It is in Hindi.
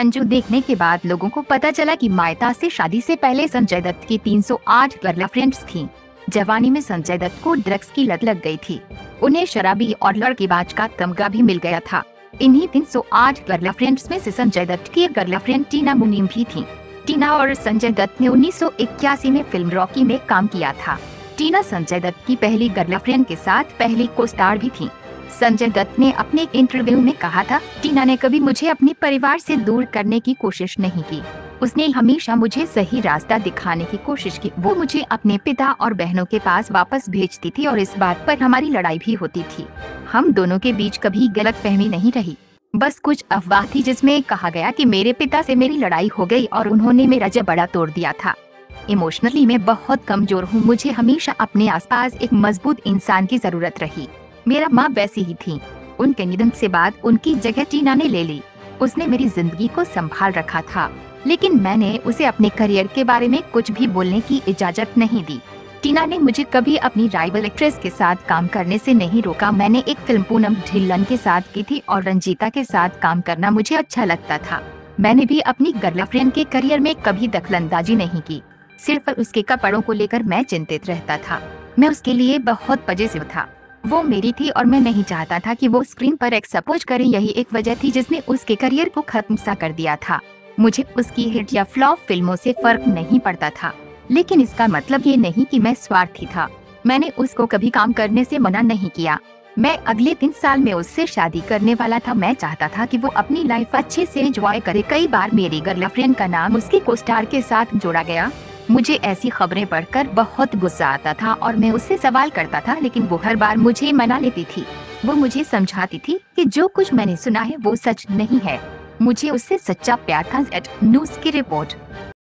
संजू देखने के बाद लोगों को पता चला कि मायता से शादी से पहले संजय दत्त की 308 गर्लफ्रेंड्स थीं। जवानी में संजय दत्त को ड्रग्स की लत लग गई थी। उन्हें शराबी और लड़केबाज का तमगा भी मिल गया था। इन्हीं 308 गर्लफ्रेंड्स में से संजय दत्त की गर्लफ्रेंड टीना मुनीम भी थी। टीना और संजय दत्त ने 1981 में फ़िल्म रॉकी में काम किया था। टीना संजय दत्त की पहली गर्लफ्रेंड के साथ पहली को स्टार भी थी। संजय दत्त ने अपने इंटरव्यू में कहा था टीना ने कभी मुझे अपने परिवार से दूर करने की कोशिश नहीं की। उसने हमेशा मुझे सही रास्ता दिखाने की कोशिश की। वो मुझे अपने पिता और बहनों के पास वापस भेजती थी और इस बात पर हमारी लड़ाई भी होती थी। हम दोनों के बीच कभी गलत फहमी नहीं रही। बस कुछ अफवाह थी जिसमें कहा गया कि मेरे पिता से मेरी लड़ाई हो गई और उन्होंने मेरा जबड़ा तोड़ दिया था। इमोशनली मैं बहुत कमज़ोर हूँ। मुझे हमेशा अपने आसपास एक मज़बूत इंसान की ज़रूरत रही। मेरा माँ वैसी ही थी। उनके निधन से बाद उनकी जगह टीना ने ले ली। उसने मेरी ज़िंदगी को संभाल रखा था। लेकिन मैंने उसे अपने करियर के बारे में कुछ भी बोलने की इजाज़त नहीं दी। टीना ने मुझे कभी अपनी राइवल एक्ट्रेस के साथ काम करने से नहीं रोका। मैंने एक फ़िल्म पूनम ढिल्लन के साथ की थी और रंजीता के साथ काम करना मुझे अच्छा लगता था। मैंने भी अपनी गर्लफ्रेंड के करियर में कभी दखलंदाजी नहीं की। सिर्फ़ उसके कपड़ों को लेकर मैं चिंतित रहता था। मैं उसके लिए बहुत पजेसिव था। वो मेरी थी और मैं नहीं चाहता था कि वो स्क्रीन पर एक्सपोज करे। यही एक वजह थी जिसने उसके करियर को खत्म सा कर दिया था। मुझे उसकी हिट या फ्लॉप फ़िल्मों से फ़र्क नहीं पड़ता था। लेकिन इसका मतलब ये नहीं कि मैं स्वार्थी था। मैंने उसको कभी काम करने से मना नहीं किया। मैं अगले तीन साल में उससे शादी करने वाला था। मैं चाहता था कि वो अपनी लाइफ अच्छे से एंजॉय करे। कई बार मेरी गर्लफ्रेंड का नाम उसके कोस्टार के साथ जोड़ा गया। मुझे ऐसी खबरें पढ़कर बहुत गुस्सा आता था और मैं उससे सवाल करता था, लेकिन वो हर बार मुझे मना लेती थी। वो मुझे समझाती थी कि जो कुछ मैंने सुना है वो सच नहीं है। मुझे उससे सच्चा प्यार था न्यूज़ की रिपोर्ट।